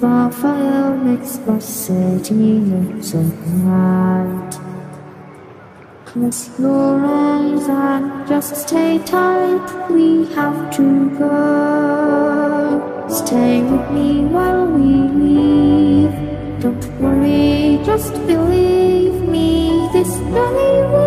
Raphael makes the city look so bright. Close your eyes and just stay tight. We have to go. Stay with me while we leave. Don't worry, just believe me. This journey will.